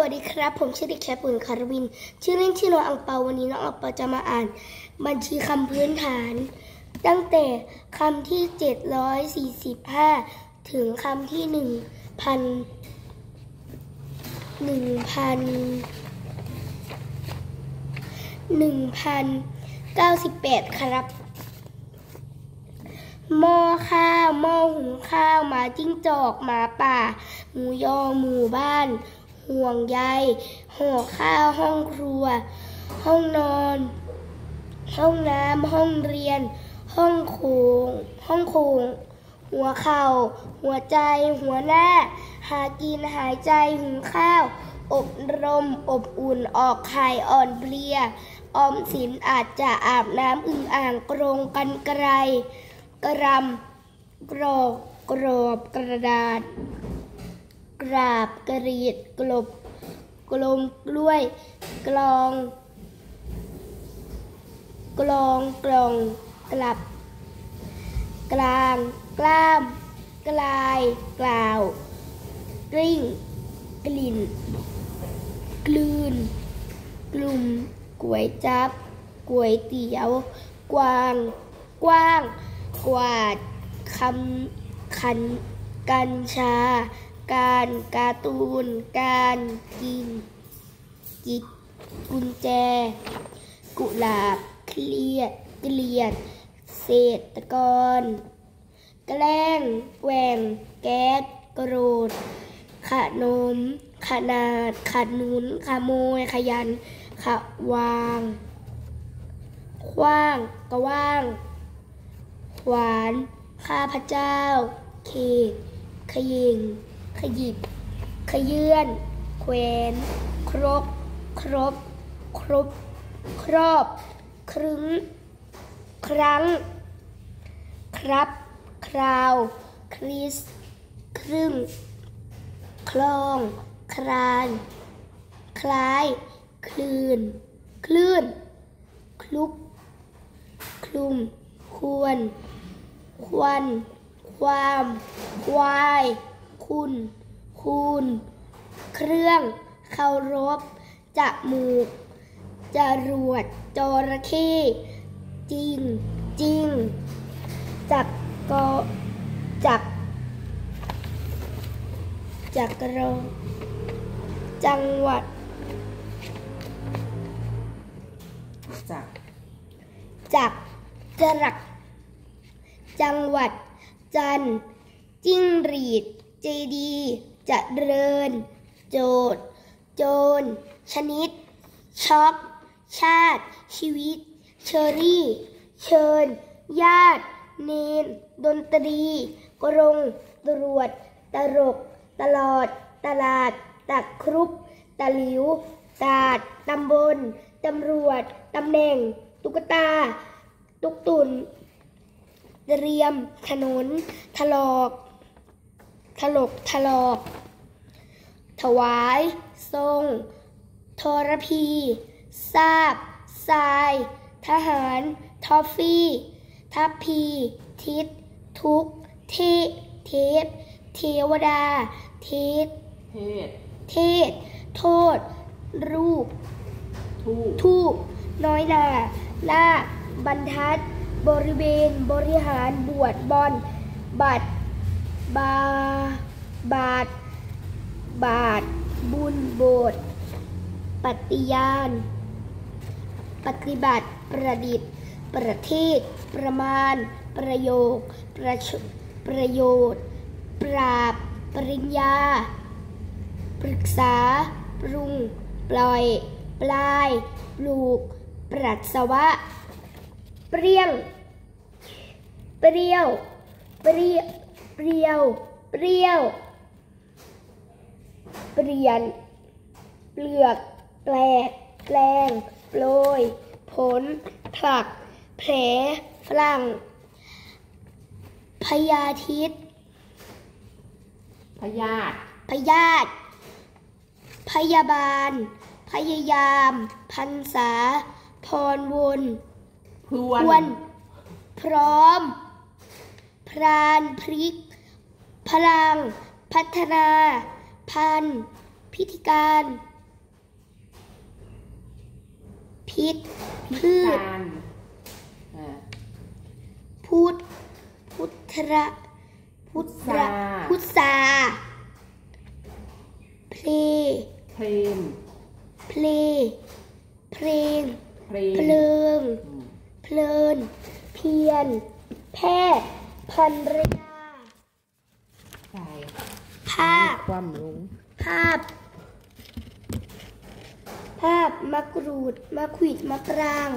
วัสดีครับ ผมชื่อเด็กชายปุ่นคารวิน ชื่อเล่นชื่อน้องอังเปาวันนี้น้องอังเปาจะมาอ่าน บัญชีคำพื้นฐาน ตั้งแต่คำที่ 745 ถึงคำที่ 1,000 1,000 1,098 ครับ หม้อข้าวหม้อหุงข้าวหมาจิ้งจอกหมาป่า หมูยอหมู่บ้าน ห่วงใยห่อข้าวห้องครัว ห้องนอน ห้องน้ำห้องเรียน ห้องโขงห้องโขงหัวเข่า หัวใจ หัวหน้า หากินหายใจหุงข้าว อบรม อบอุ่นออกไข่อ่อนเพลีย ออมสินอาจจะอาบน้ำอึ่งอ่างกรงกันไกรกรำกรอกกรอบกระดาษ กราบกรีดกลบ กลมกล้วย กลอง กลองกลองกลับ กลาง กล้าม กลาย กล่าว กลิ้ง กลิ่น กลืน กลุ่มก๋วยจับก๋วยเตี๋ยว กวาง กว้าง กวาดคำขันกัญชา การการ์ตูน การกิน กิจกุญแจ กุหลาบเคลียดเกลียด เศรษฐกรแกล้งแหวงแก๊สกรดขนม ขนาดขนุนขโมย ขยัน ขวาง คว้างกว่าง ขวาน ข้าพเจ้า เขตขยิง ขยิบ ขยื่นแขวนครบ ครบ ครบ ครอบ ครึ้ง ครั้ง ครับ คราว คริส ครึ่ง คลองคราน คล้าย คลื่น คลื่น คลุก คลุม ควร ควัน ความ ควาย คุณ คูณ เครื่องเคารพจมูกจรวดจระเข้จริงจริง จักกอจัก จักรจังหวัดจากจักจรัก จังหวัด จันทร์จิ้งหรีด เจดีจะเริญ โจดโจร ชนิด ช็อกชาติ ชีวิต เชอรี่ เชิญ ญาติ เนน ดนตรี กรงตรวจตลกตลอด ตลาด ตักครุบตะหลิว ตาด ตำบล ตำรวจ ตำแหน่ง ตุ๊กตา ตุกตุนเตรียม ถนน ถลอก ถลกถลอก ถวาย ทรง ทรพี ทราบทราย ทหาร ทอฟฟี่ ทัพพี ทิศ ทุกเทเทพเทวดา เทศเทศเทศโทษ รูปทูกทูบน้อยนาล่าบรรทัด บริเวณ บริหาร บวชบอล บัตร บา บาท บาท บุญโบสถ์ปฏิญาณ ปฏิบัติประดิษฐ์ ประเทศ ประมาณ ประโยค ประชประโยชน์ ปราบ ปริญญา ปรึกษา ปรุง ปล่อย ปลาย ปลูก ปรัสวะ เปรี้ยง เปรี้ยว เปรี้ยว เปรี้ยว เปรี้ยว เปลี่ยน เปลือก แปลกแปลง โปรย ผล ผลัก แผล ฝรั่ง พยาธิตพยาธิพยาธิพยาบาล พยายาม พันษา พรวนพลวควร พร้อมพ รานพริก พลัง พัฒนา พันพพิธีการ พิษพิพืชการอ่าพุทธพุทธระพุทธระพุพุททธาธาเพลเพลงเพลเพลงเพลงเพลิงอืมเพลินเพียรแพทย์ ภรรยาใช่ภาพ ความลงภาพ ภาพมะกรูดมะขวิดมะปราง